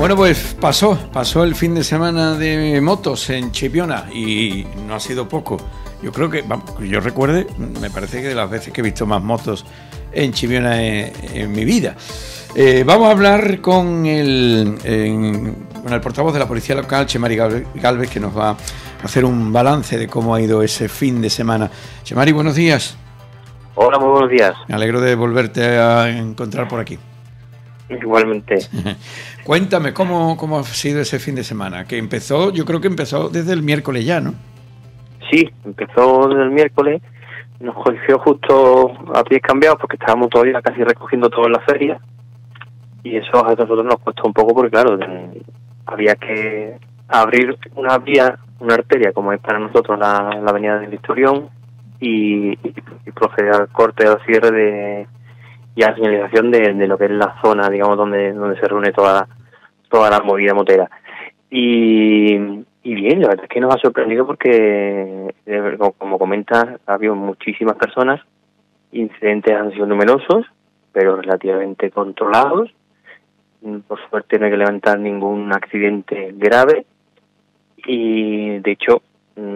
Bueno, pues pasó, pasó el fin de semana de motos en Chipiona y no ha sido poco. Yo creo que, vamos, yo recuerde, me parece que de las veces que he visto más motos en Chipiona en, mi vida. Eh, vamos a hablar con el, con el portavoz de la Policía Local, Chemari Galvez, que nos va a hacer un balance de cómo ha ido ese fin de semana. Chemari, buenos días. Hola, muy buenos días. Me alegro de volverte a encontrar por aquí. Igualmente. Cuéntame, ¿cómo, ¿cómo ha sido ese fin de semana? Que empezó, yo creo que empezó desde el miércoles ya, ¿no? Sí, empezó desde el miércoles. Nos cogió justo a pies cambiados porque estábamos todavía casi recogiendo todo en la feria. Y eso a nosotros nos costó un poco porque, claro, había que abrir una vía, una arteria como es para nosotros la, avenida del Victorión y, y proceder al corte o cierre de y la señalización de, lo que es la zona, digamos, donde, donde se reúne toda, toda la movida motera. Y, bien, la verdad es que nos ha sorprendido porque, como comentas, ha habido muchísimas personas, incidentes han sido numerosos, pero relativamente controlados. Por suerte no hay que levantar ningún accidente grave y de hecho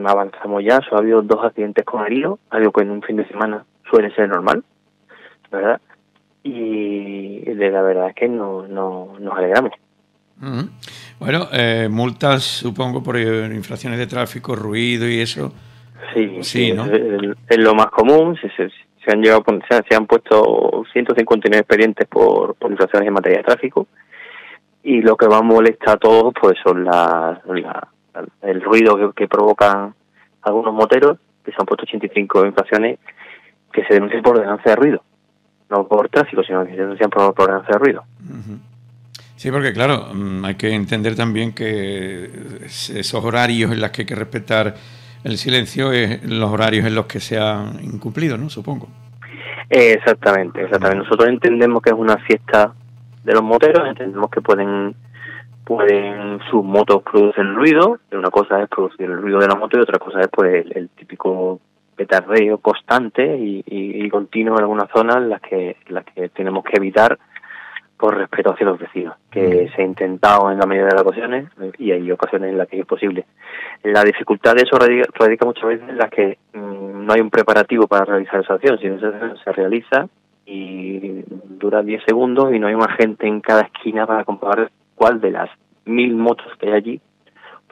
avanzamos ya, solo ha habido dos accidentes con heridos, algo que en un fin de semana suele ser normal, ¿verdad? Y de la verdad es que no, no nos alegramos. Bueno, eh, multas supongo por infracciones de tráfico, ruido y eso. Sí, sí, ¿no? es, lo más común. Se, se, han llegado, se, han puesto 159 expedientes por, por infracciones en materia de tráfico y lo que más molesta a todos pues son la, el ruido que, que provocan algunos moteros que se han puesto 85 infracciones que se denuncian por denuncia de ruido no por tráfico, sino que se denuncian por problemas de ruido. Sí, porque claro, mm, hay que entender también que esos horarios en los que hay que respetar el silencio es los horarios en los que se han incumplido, ¿no? Supongo. Exactamente, exactamente. Nosotros entendemos que es una fiesta de los moteros, entendemos que pueden pueden sus motos producen ruido, una cosa es producir el ruido de la moto y otra cosa es pues el típico petardeo constante y, y, continuo en algunas zonas las que las que tenemos que evitar por respeto hacia los vecinos, que se ha intentado en la mayoría de las ocasiones y hay ocasiones en las que es imposible. La dificultad de eso radica, muchas veces en las que mm, no hay un preparativo para realizar esa acción, sino se, se realiza y dura 10 segundos y no hay un agente en cada esquina para comprobar cuál de las mil motos que hay allí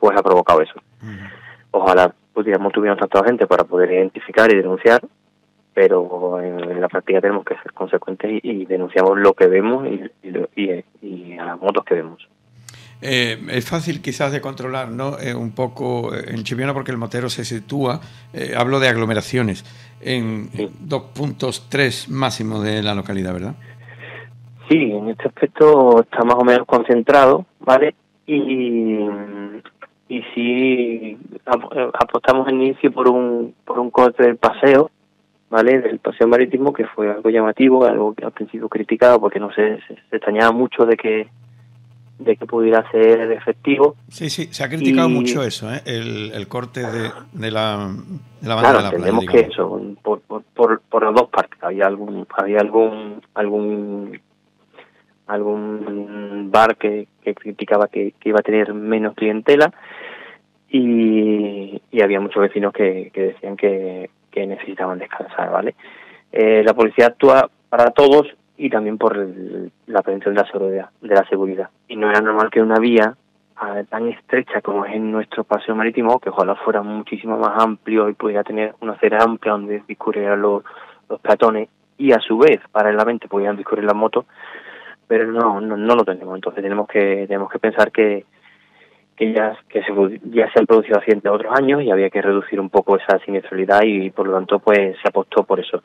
pues ha provocado eso. Ojalá pudiéramos tuviéramos tanta gente para poder identificar y denunciar, pero en, la práctica tenemos que ser consecuentes y, denunciamos lo que vemos y, y, a las motos que vemos. Eh, es fácil quizás de controlar, ¿no? Eh, un poco eh, en Chipiona porque el motero se sitúa, hablo de aglomeraciones, en dos puntos tres máximo de la localidad, ¿verdad? Sí, en este aspecto está más o menos concentrado, ¿vale? Y, y sí eh, apostamos al inicio por un por un corte del paseo vale del paseo marítimo que fue algo llamativo algo que al principio criticado porque no se, se, extrañaba mucho de que de que pudiera ser efectivo. Sí sí se ha criticado mucho eso ¿eh? el, el corte de, de la de la banda de la playa, que eso por, por, por, por las dos partes había algún había algún algún algún bar que, que criticaba que, que, iba a tener menos clientela y, y había muchos vecinos que, decían que, necesitaban descansar, ¿vale? Eh, la policía actúa para todos y también por la prevención de la seguridad, de la seguridad. Y no era normal que una vía ah, tan estrecha como es en nuestro paseo marítimo, que ojalá fuera muchísimo más amplio y pudiera tener una acera amplia donde discurrieran los, los peatones y a su vez paralelamente pudieran discurrir las motos, pero no, no, no lo tenemos. Entonces tenemos que tenemos que pensar que, ya que se, ya se han producido accidentes otros años y había que reducir un poco esa siniestralidad y por lo tanto pues se apostó por eso.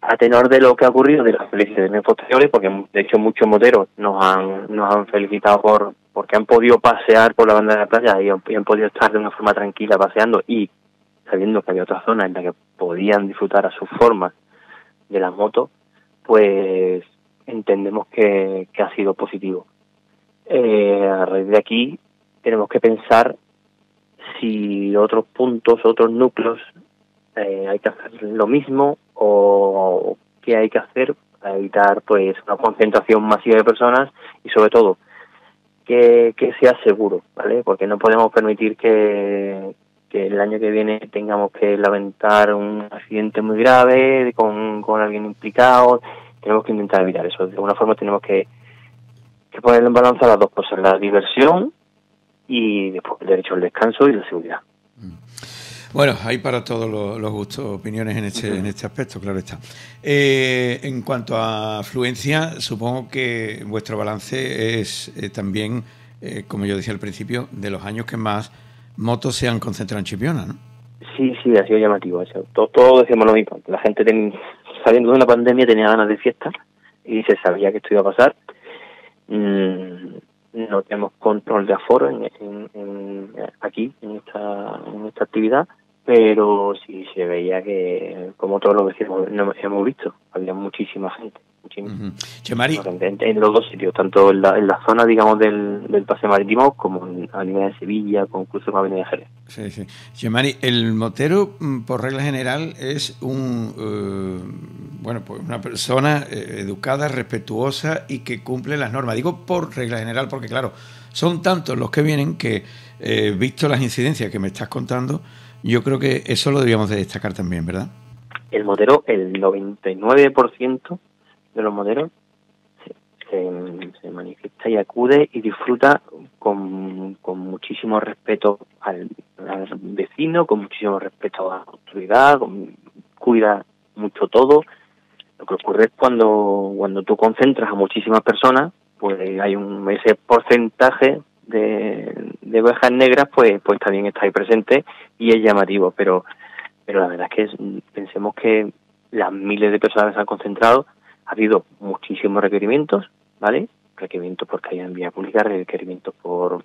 A tenor de lo que ha ocurrido, de las felicitaciones posteriores, porque de hecho muchos moteros nos han nos han felicitado por porque han podido pasear por la banda de la playa y han, podido estar de una forma tranquila paseando y sabiendo que había otra zona en la que podían disfrutar a su forma de las motos, pues entendemos que, que ha sido positivo. Eh, a raíz de aquí tenemos que pensar si otros puntos, otros núcleos, eh, hay que hacer lo mismo o qué hay que hacer para evitar pues una concentración masiva de personas y sobre todo que, sea seguro, ¿vale? Porque no podemos permitir que, que el año que viene tengamos que lamentar un accidente muy grave con, con alguien implicado. Tenemos que intentar evitar eso. De alguna forma tenemos que, que poner en balanza las dos cosas, la diversión y después el derecho al descanso y la seguridad. Mm. Bueno, hay para todos los, gustos, opiniones en este, en este aspecto, claro está. Eh, en cuanto a afluencia, supongo que vuestro balance es eh, también, eh, como yo decía al principio, de los años que más motos se han concentrado en Chipiona, ¿no? Sí, sí, ha sido llamativo. Todos todo decíamos lo mismo. La gente, saliendo de una pandemia, tenía ganas de fiesta y se sabía que esto iba a pasar. Mm, no tenemos control de aforo en, aquí, en esta, en esta actividad pero sí se veía que, como todos los vecinos hemos visto, había muchísima gente. Muchísima. en, los dos sitios, tanto en la, en la zona, digamos, del, del paseo marítimo como a nivel de Sevilla, con incluso con Avenida Jerez. Sí, sí. Chemari, el motero, mm, por regla general, es un, eh, bueno, pues una persona eh, educada, respetuosa y que cumple las normas. Digo por regla general porque, claro, son tantos los que vienen que, eh, visto las incidencias que me estás contando, yo creo que eso lo debíamos de destacar también, ¿verdad? El modelo, el 99% de los modelos se, manifiesta y acude y disfruta con, con muchísimo respeto al, vecino, con muchísimo respeto a la autoridad, cuida mucho todo. Lo que ocurre es cuando, cuando tú concentras a muchísimas personas, pues hay un ese porcentaje de, de ovejas negras, pues, pues también está ahí presente y es llamativo, pero, pero la verdad es que pensemos que las miles de personas que se han concentrado, ha habido muchísimos requerimientos, ¿vale? Requerimientos porque hay en vía pública, requerimientos por,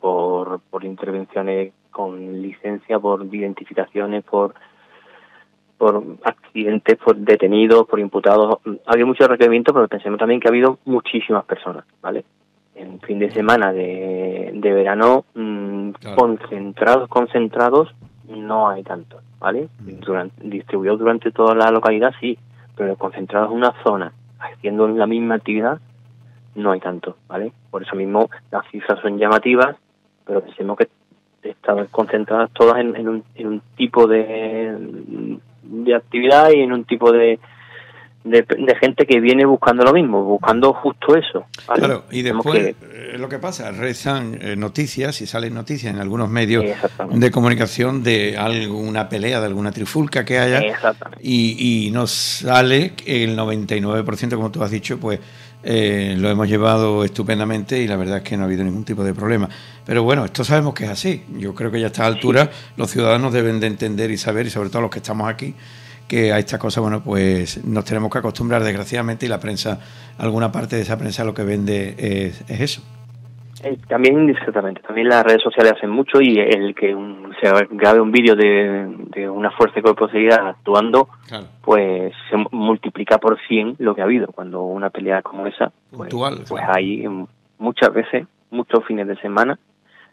por, por intervenciones con licencia, por identificaciones, por por accidentes, por detenidos, por imputados. Ha habido muchos requerimientos, pero pensemos también que ha habido muchísimas personas, ¿vale? en fin de semana de, de verano mm, concentrados concentrados no hay tantos vale mm. durante, distribuidos durante toda la localidad sí pero concentrados en una zona haciendo la misma actividad no hay tanto vale por eso mismo las cifras son llamativas pero pensemos que están concentradas todas en, en, un, en un tipo de, de actividad y en un tipo de, de, gente que viene buscando lo mismo, buscando justo eso. Claro, y después eh, lo que pasa, rezan eh, noticias y salen noticias en algunos medios de comunicación de alguna pelea, de alguna trifulca que haya, y, y nos sale el 99%, como tú has dicho, pues eh, lo hemos llevado estupendamente y la verdad es que no ha habido ningún tipo de problema. Pero bueno, esto sabemos que es así. Yo creo que ya a esta altura los ciudadanos deben de entender y saber, y sobre todo los que estamos aquí, que a estas cosas, bueno, pues nos tenemos que acostumbrar desgraciadamente y la prensa, alguna parte de esa prensa lo que vende es, eso. Eh, también indiscretamente, también las redes sociales hacen mucho y el que se grabe un vídeo de, una fuerza de seguridad actuando, pues se multiplica por 100 lo que ha habido. Cuando una pelea como esa, pues, pues hay muchas veces, muchos fines de semana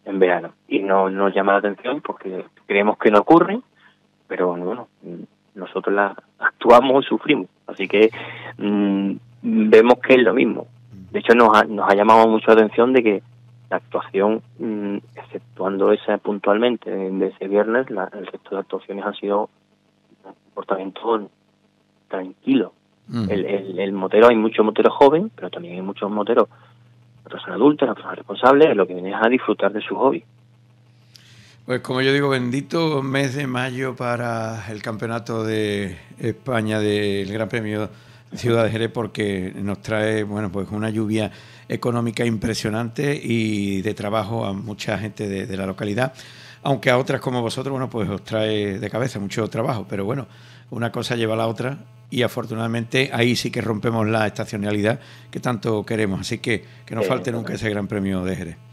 en verano. Y no nos llama la atención porque creemos que no ocurre, pero bueno, nosotros la actuamos y sufrimos. Así que mm, vemos que es lo mismo. De hecho, nos ha, nos ha llamado mucho la atención de que la actuación, mm, exceptuando esa puntualmente de ese viernes, el resto de actuaciones han sido un comportamiento tranquilo. Mm. El, el, el, motero, hay muchos moteros jóvenes, pero también hay muchos moteros, personas adultas, personas responsables, lo que vienen es a disfrutar de su hobby. Pues como yo digo, bendito mes de mayo para el campeonato de España del Gran Premio Ciudad de Jerez porque nos trae, bueno, pues una lluvia económica impresionante y de trabajo a mucha gente de, la localidad, aunque a otras como vosotros, bueno, pues os trae de cabeza mucho trabajo, pero bueno, una cosa lleva a la otra y afortunadamente ahí sí que rompemos la estacionalidad que tanto queremos, así que que no falte nunca ese Gran Premio de Jerez.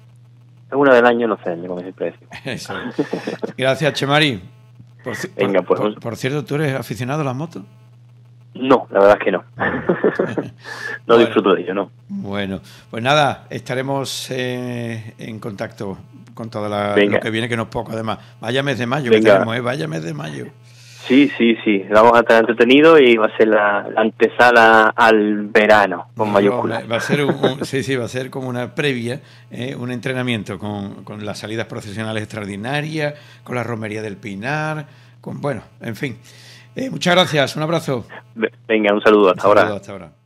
Una del año, no sé, como siempre Eso. Gracias, Chemari. Por, Venga, pues, por, cierto, ¿tú eres aficionado a las motos? No, la verdad es que no. no disfruto de ello, no. Bueno, pues nada, estaremos eh, en contacto con todo lo que viene, que no es poco además. Vaya mes de mayo que tenemos, ¿eh? Vaya mes de mayo. Sí, sí, sí. Vamos a estar entretenidos y va a ser la, antesala al verano, con mayúsculas. va a ser un, sí, sí, va a ser como una previa, eh, un entrenamiento con, con, las salidas procesionales extraordinarias, con la romería del Pinar, con, bueno, en fin. Eh, muchas gracias, un abrazo. Venga, un saludo, hasta ahora. Hasta ahora.